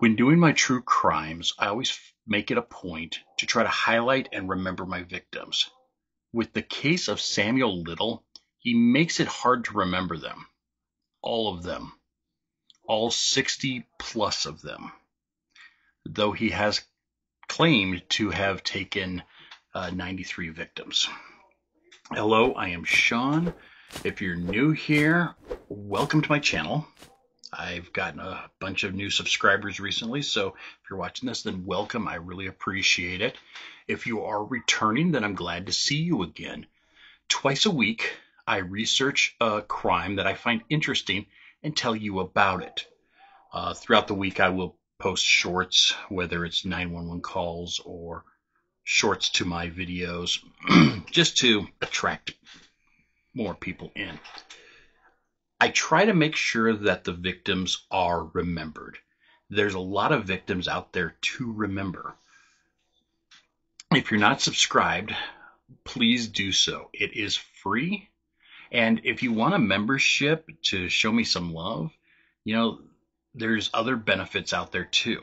When doing my true crimes, I always make it a point to try to highlight and remember my victims. With the case of Samuel Little, he makes it hard to remember them. All of them. All 60 plus of them. Though he has claimed to have taken uh, 93 victims. Hello, I am Shawn. If you're new here, welcome to my channel. I've gotten a bunch of new subscribers recently, so if you're watching this, then welcome. I really appreciate it. If you are returning, then I'm glad to see you again. Twice a week, I research a crime that I find interesting and tell you about it. Uh, throughout the week, I will post shorts, whether it's 911 calls or shorts to my videos, just to attract more people in. I try to make sure that the victims are remembered. There's a lot of victims out there to remember. If you're not subscribed, please do so. It is free. And if you want a membership to show me some love, you know, there's other benefits out there too.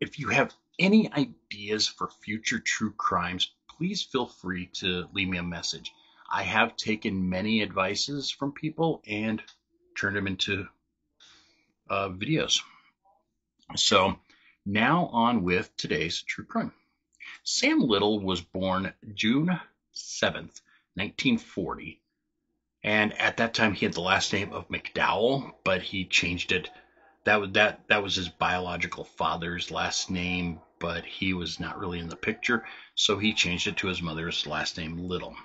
If you have any ideas for future true crimes, please feel free to leave me a message. I have taken many advices from people and turned them into uh, videos. So now on with today's true crime. Sam Little was born June 7th, 1940. And at that time, he had the last name of McDowell, but he changed it. That was that that was his biological father's last name, but he was not really in the picture, so he changed it to his mother's last name, Little.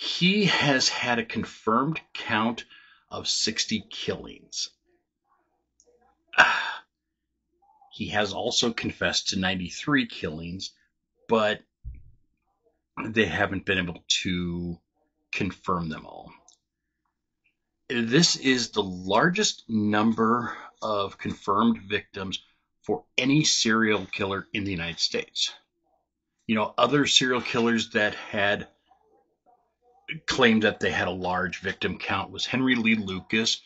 He has had a confirmed count of 60 killings. He has also confessed to 93 killings, but they haven't been able to confirm them all. This is the largest number of confirmed victims for any serial killer in the United States. You know, other serial killers that had claimed that they had a large victim count was Henry Lee Lucas,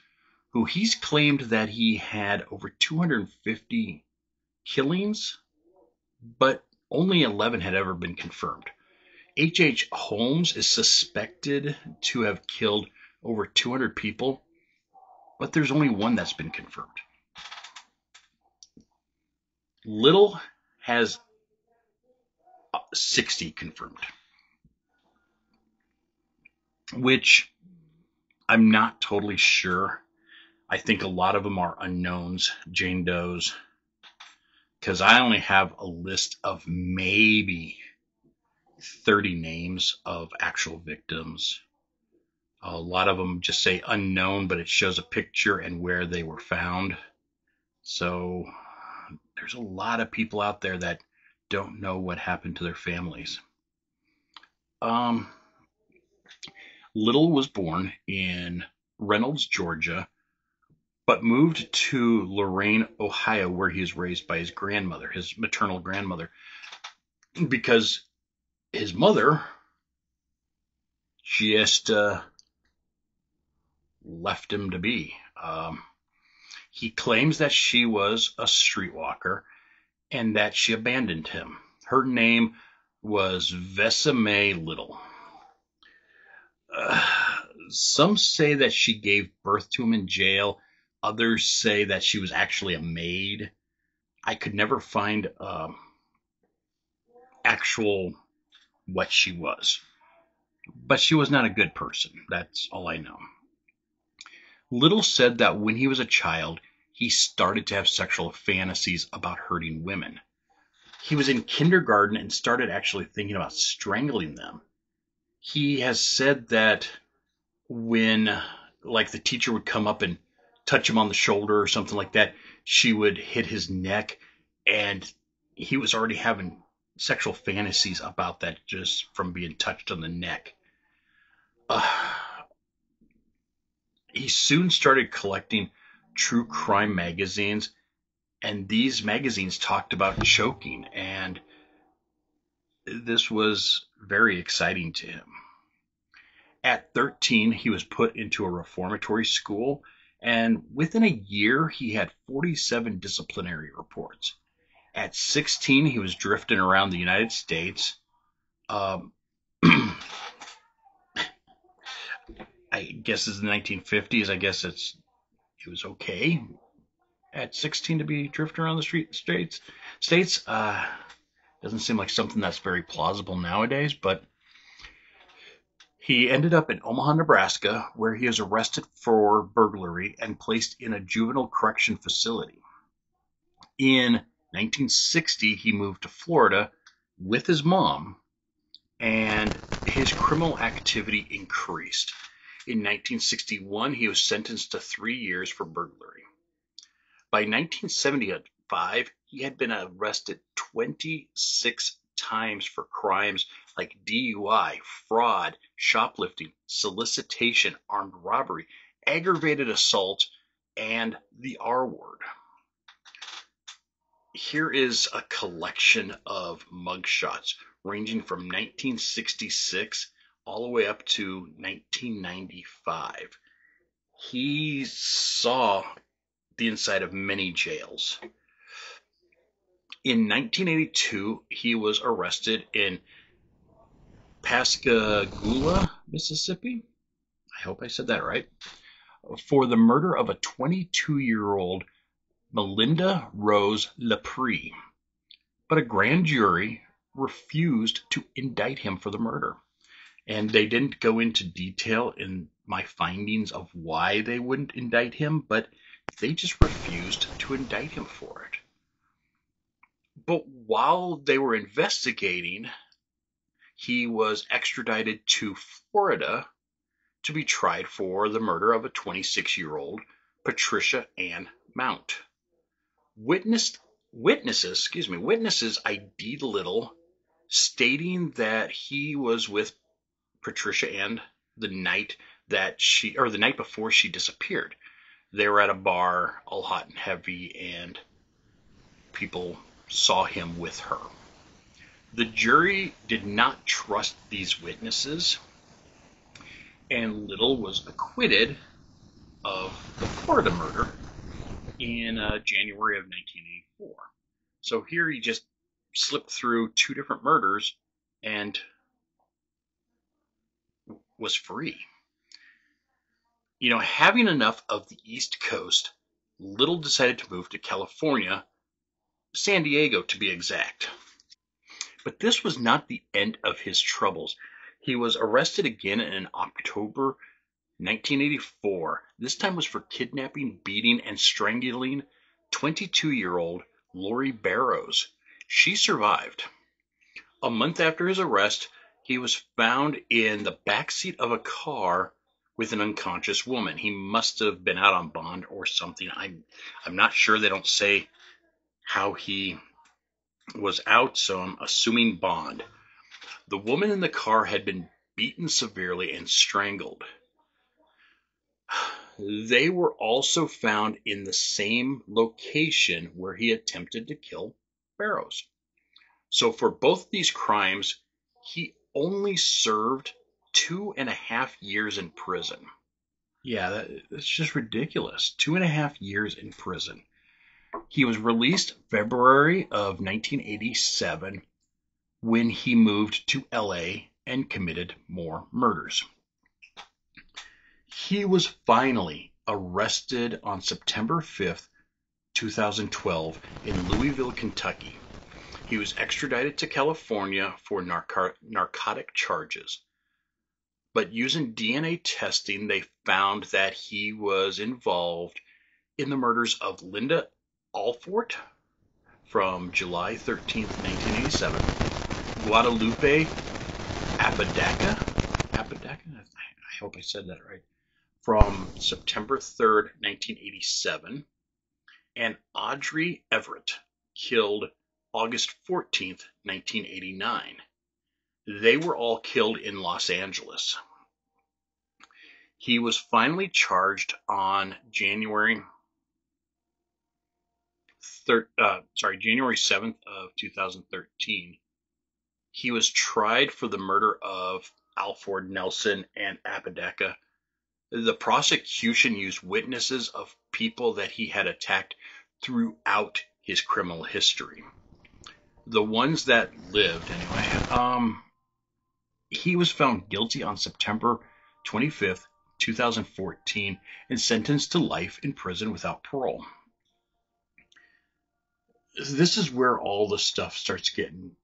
who he's claimed that he had over 250 killings, but only 11 had ever been confirmed. H.H. H. Holmes is suspected to have killed over 200 people, but there's only one that's been confirmed. Little has 60 confirmed which I'm not totally sure. I think a lot of them are unknowns, Jane Doe's, because I only have a list of maybe 30 names of actual victims. A lot of them just say unknown, but it shows a picture and where they were found. So there's a lot of people out there that don't know what happened to their families. Um, Little was born in Reynolds, Georgia, but moved to Lorain, Ohio, where he was raised by his grandmother, his maternal grandmother, because his mother just uh, left him to be. Um, he claims that she was a streetwalker and that she abandoned him. Her name was Bessie Mae Little. Some say that she gave birth to him in jail. Others say that she was actually a maid. I could never find um, actual what she was. But she was not a good person. That's all I know. Little said that when he was a child, he started to have sexual fantasies about hurting women. He was in kindergarten and started actually thinking about strangling them he has said that when like the teacher would come up and touch him on the shoulder or something like that, she would hit his neck and he was already having sexual fantasies about that just from being touched on the neck. Uh, he soon started collecting true crime magazines, and these magazines talked about choking, and this was very exciting to him. At 13, he was put into a reformatory school And within a year, he had 47 disciplinary reports. At 16, he was drifting around the United States. Um, I guess it's the 1950s. I guess it's it was okay at 16 to be drifting around the street states. States uh, doesn't seem like something that's very plausible nowadays, but he ended up in Omaha, Nebraska, where he was arrested for burglary and placed in a juvenile correction facility. In 1960, he moved to Florida with his mom, and his criminal activity increased. In 1961, he was sentenced to three years for burglary. By 1975, he had been arrested 26 times for crimes like DUI, fraud, shoplifting, solicitation, armed robbery, aggravated assault, and the R word. Here is a collection of mugshots ranging from 1966 all the way up to 1995. He saw the inside of many jails. In 1982, he was arrested in Pascagoula, Mississippi. I hope I said that right. For the murder of a 22 year old Melinda Rose LaPree. But a grand jury refused to indict him for the murder. And they didn't go into detail in my findings of why they wouldn't indict him, but they just refused to indict him for it. But while they were investigating, he was extradited to Florida to be tried for the murder of a 26 year old Patricia Ann Mount. Witnessed, witnesses, excuse me, witnesses ID'd Little, stating that he was with Patricia Ann the night that she, or the night before she disappeared. They were at a bar, all hot and heavy, and people saw him with her. The jury did not trust these witnesses, and Little was acquitted of the Florida murder in uh, January of 1984. So here he just slipped through two different murders and was free. You know, having enough of the East Coast, Little decided to move to California, San Diego to be exact. But this was not the end of his troubles. He was arrested again in October 1984. This time was for kidnapping, beating, and strangling 22 year old Laurie Barros. She survived. A month after his arrest, he was found in the backseat of a car with an unconscious woman. He must have been out on bond or something. I'm I'm not sure. They don't say how he was out, so I'm assuming Bond. The woman in the car had been beaten severely and strangled. They were also found in the same location where he attempted to kill Barros. So for both these crimes, he only served two and a half years in prison. Yeah, that, that's just ridiculous. Two and a half years in prison. He was released February of 1987 when he moved to LA and committed more murders. He was finally arrested on September 5th, 2012 in Louisville, Kentucky. He was extradited to California for narco- narcotic charges. But using DNA testing, they found that he was involved in the murders of Linda Alford from July 13, 1987. Guadalupe Apodaca, Apodaca, I hope I said that right, from September 3rd, 1987. And Audrey Everett, killed August 14th, 1989. They were all killed in Los Angeles. He was finally charged on January thir- uh, sorry, January 7th of 2013, he was tried for the murder of Alford Nelson and Apodaca The prosecution used witnesses of people that he had attacked throughout his criminal history. The ones that lived, anyway. Um, he was found guilty on September 25th, 2014, and sentenced to life in prison without parole. This is where all the stuff starts getting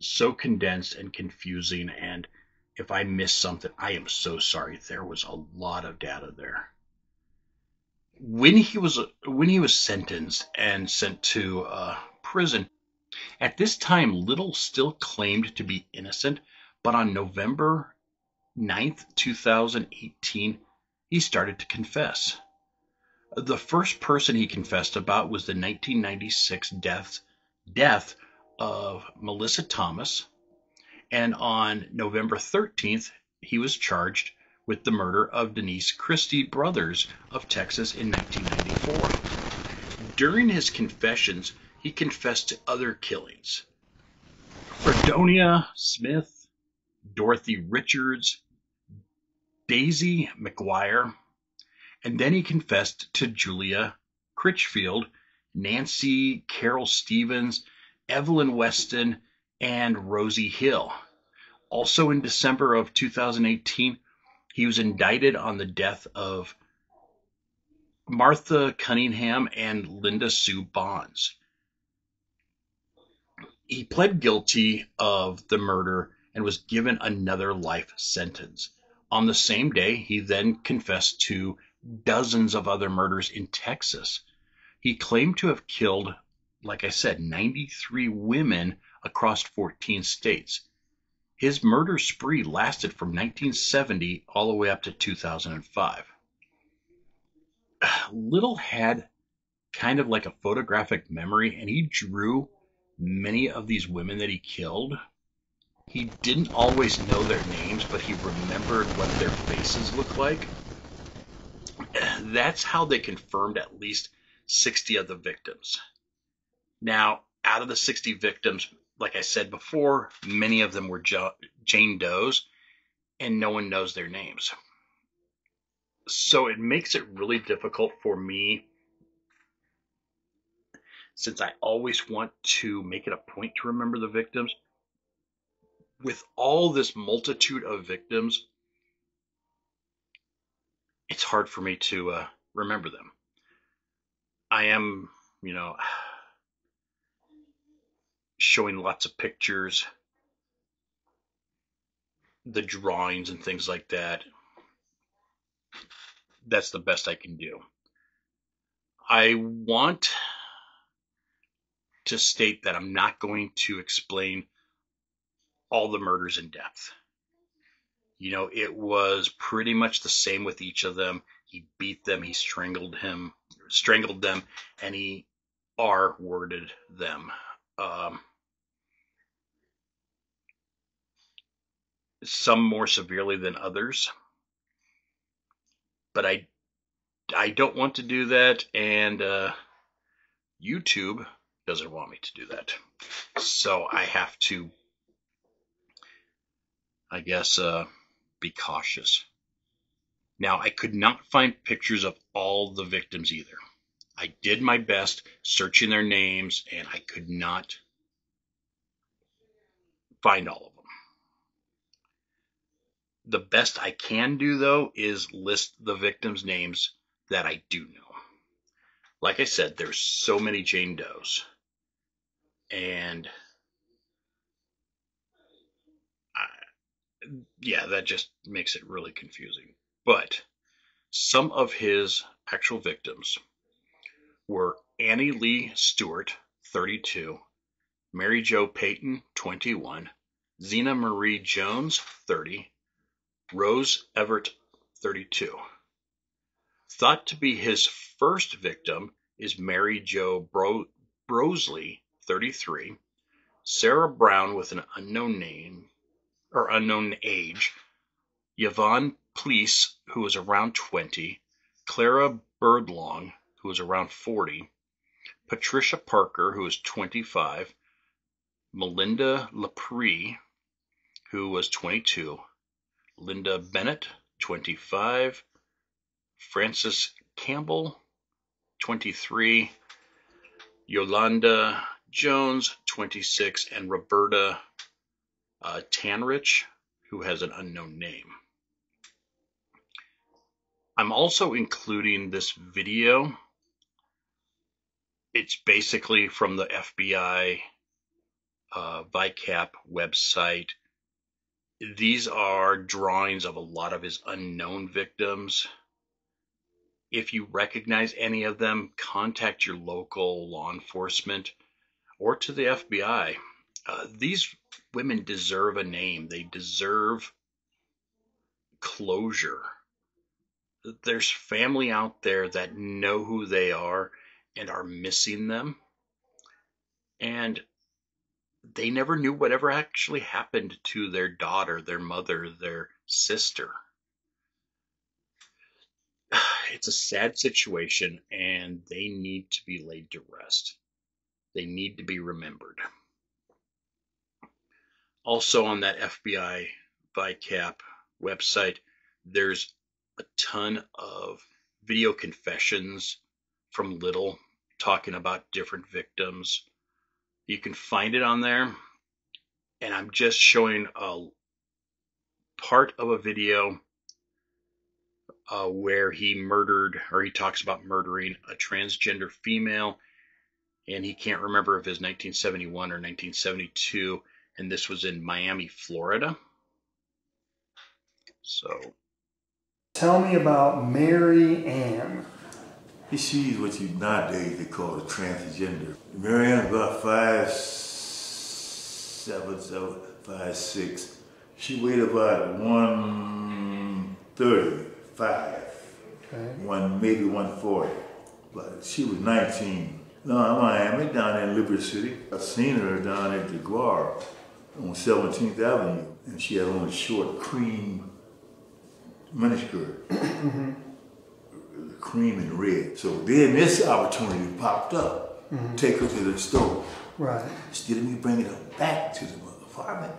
so condensed and confusing. And if I miss something, I am so sorry. There was a lot of data there. When he was when he was sentenced and sent to uh, prison, at this time, Little still claimed to be innocent, but on November 9th, 2018, he started to confess. The first person he confessed about was the 1996 death, death of Melissa Thomas, and on November 13th, he was charged with the murder of Denise Christie Brothers of Texas in 1994. During his confessions, he confessed to other killings. Fredonia Smith, Dorothy Richards, Daisy McGuire, and then he confessed to Julia Critchfield, Nancy Carol Stevens, Evelyn Weston, and Rosie Hill. Also in December of 2018, he was indicted on the death of Martha Cunningham and Linda Sue Bonds. He pled guilty of the murder and was given another life sentence. On the same day, he then confessed to dozens of other murders in Texas. He claimed to have killed like I said, 93 women across 14 states. His murder spree lasted from 1970 all the way up to 2005. Little had kind of like a photographic memory, and he drew many of these women that he killed. He didn't always know their names, but he remembered what their faces looked like. That's how they confirmed at least 60 of the victims. Now, out of the 60 victims, like I said before, many of them were jo- Jane Doe's, and no one knows their names. So it makes it really difficult for me since I always want to make it a point to remember the victims. With all this multitude of victims, it's hard for me to uh, remember them. I am, you know, showing lots of pictures, the drawings and things like that. That's the best I can do. I want to state that I'm not going to explain all the murders in depth. You know, it was pretty much the same with each of them. He beat them, he strangled him, strangled them, and he R worded them. Um, some more severely than others. But I, I don't want to do that, and uh, YouTube doesn't want me to do that. So I have to, I guess, uh, be cautious. Now, I could not find pictures of all the victims either. I did my best searching their names, and I could not find all of them. The best I can do, though, is list the victims' names that I do know. Like I said, there's so many Jane Does. And yeah, that just makes it really confusing. But some of his actual victims were Annie Lee Stewart, 32, Mary Jo Peyton, 21, Zena Marie Jones, 30, Rose Everett, 32. Thought to be his first victim is Mary Jo Bro- Brosley, 33, Sarah Brown with an unknown name or unknown age, Yvonne Pleece, who was around 20, Clara Birdlong, who was around 40, Patricia Parker, who was 25, Melinda LaPree, who was 22, Linda Bennett, 25, Frances Campbell, 23, Yolanda Jones, 26, and Roberta uh, Tanrich, who has an unknown name. I'm also including this video. It's basically from the FBI uh, VICAP website. These are drawings of a lot of his unknown victims. If you recognize any of them, contact your local law enforcement or to the FBI. Uh, these women deserve a name. They deserve closure. There's family out there that know who they are and are missing them. And they never knew whatever actually happened to their daughter, their mother, their sister. It's a sad situation and they need to be laid to rest. They need to be remembered. Also, on that FBI VICAP website, there's a ton of video confessions from Little talking about different victims. You can find it on there. And I'm just showing a part of a video uh, where he murdered, or he talks about murdering a transgender female, and he can't remember if it's 1971 or 1972, and this was in Miami, Florida. So. Tell me about Mary Ann. She's what you nowadays they call a transgender. Mary Ann's about five, seven, seven, five, six. She weighed about one thirty-five. Okay. One maybe one forty. But she was nineteen. No, I'm Miami, down in Liberty City. I seen her down at the Guar on 17th Avenue, and she had on a short cream miniskirt. mm-hmm cream and red. So then this opportunity popped up. Mm-hmm. Take her to the store. Right. Instead of me bringing her back to the apartment,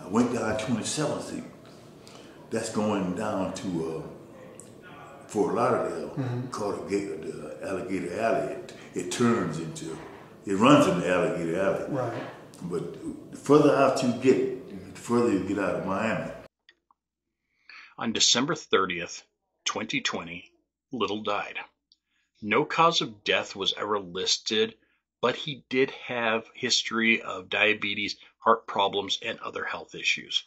I went down 27th Street. That's going down to uh, Fort Lauderdale, mm-hmm. called the, the Alligator Alley. It, it, turns into, it runs into Alligator Alley. Right. But the further out you get, the further you get out of Miami. On December 30th, 2020, Little died. No cause of death was ever listed, but he did have history of diabetes, heart problems, and other health issues.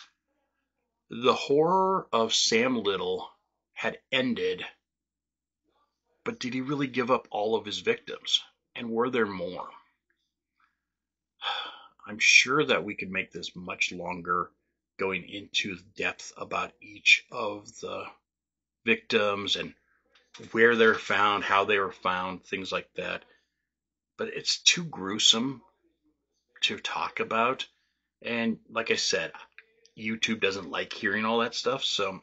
The horror of Sam Little had ended, but did he really give up all of his victims? And were there more? I'm sure that we could make this much longer going into depth about each of the victims and where they're found, how they were found, things like that. But it's too gruesome to talk about. And like I said, YouTube doesn't like hearing all that stuff. So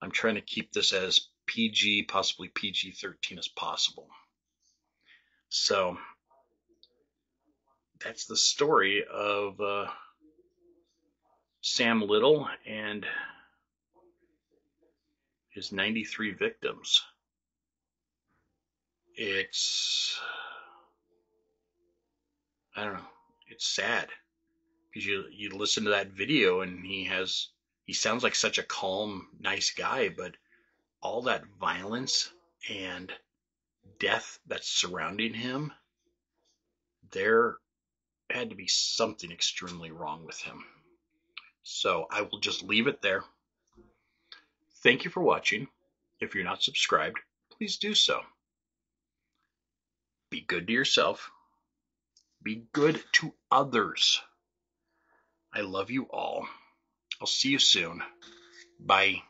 I'm trying to keep this as PG, possibly PG 13 as possible. So that's the story of uh, Sam Little and his 93 victims. It's, I don't know, it's sad because you you listen to that video and he has he sounds like such a calm, nice guy, but all that violence and death that's surrounding him, there had to be something extremely wrong with him. So I will just leave it there. Thank you for watching. If you're not subscribed, please do so. Be good to yourself. Be good to others. I love you all. I'll see you soon. Bye.